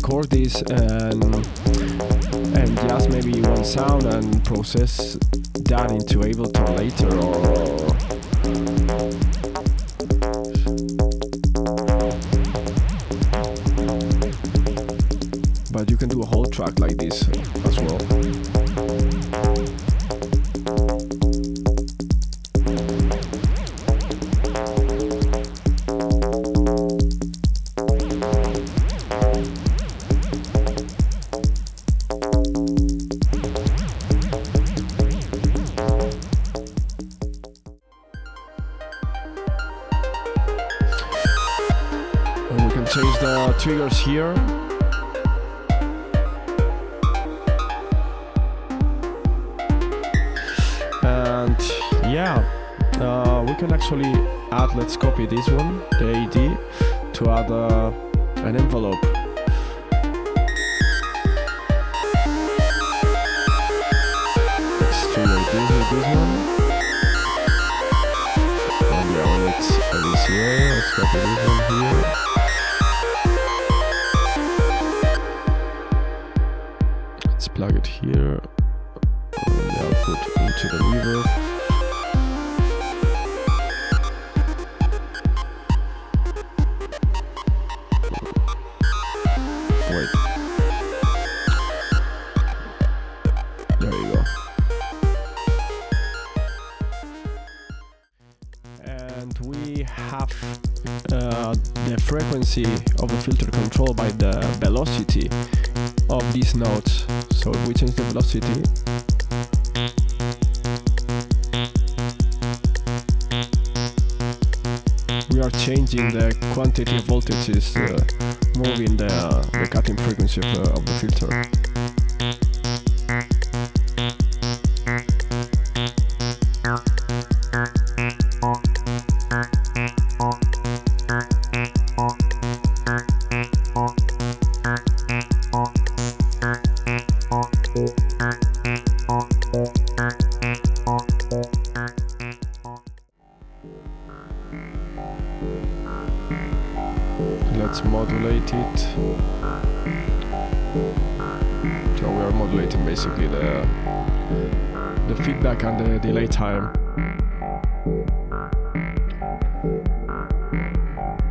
record this and and just maybe one sound and process that into Ableton later or but you can do a whole track like this as well. Change the triggers here. And yeah, uh, we can actually add, let's copy this one, the AD, to add uh, an envelope. Let's trigger this this one. And yeah, when it's it is here, let's copy this one here. Here. The output into the reverb. Uh, the frequency of the filter controlled by the velocity of these notes. So if we change the velocity, we are changing the quantity of voltages uh, moving the, the cutting frequency of the, of the filter. Let's modulate it. So we are modulating basically the the feedback and the delay time.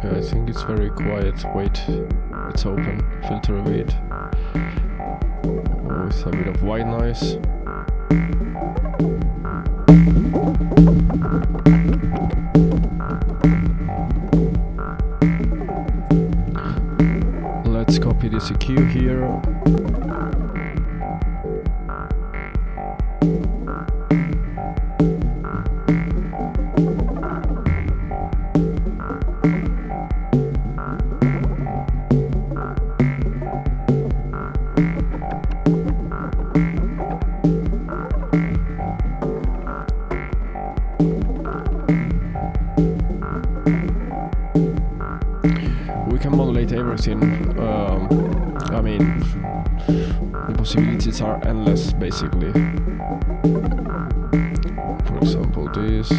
I think it's very quiet. Wait, it's open. Filter a bit with a bit of white noise. Copy here. Can modulate everything. Um, I mean, the possibilities are endless, basically. For example, this.